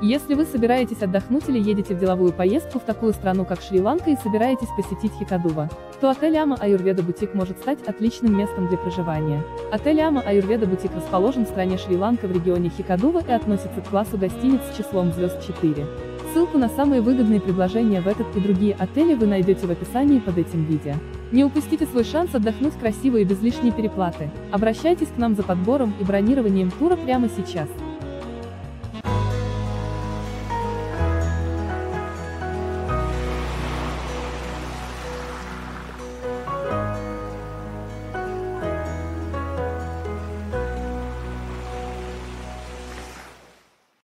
Если вы собираетесь отдохнуть или едете в деловую поездку в такую страну, как Шри-Ланка и собираетесь посетить Хикадува, то отель Ама Аюрведа Бутик может стать отличным местом для проживания. Отель Ама Аюрведа Бутик расположен в стране Шри-Ланка в регионе Хикадува и относится к классу гостиниц с числом звезд 4. Ссылку на самые выгодные предложения в этот и другие отели вы найдете в описании под этим видео. Не упустите свой шанс отдохнуть красиво и без лишней переплаты. Обращайтесь к нам за подбором и бронированием тура прямо сейчас.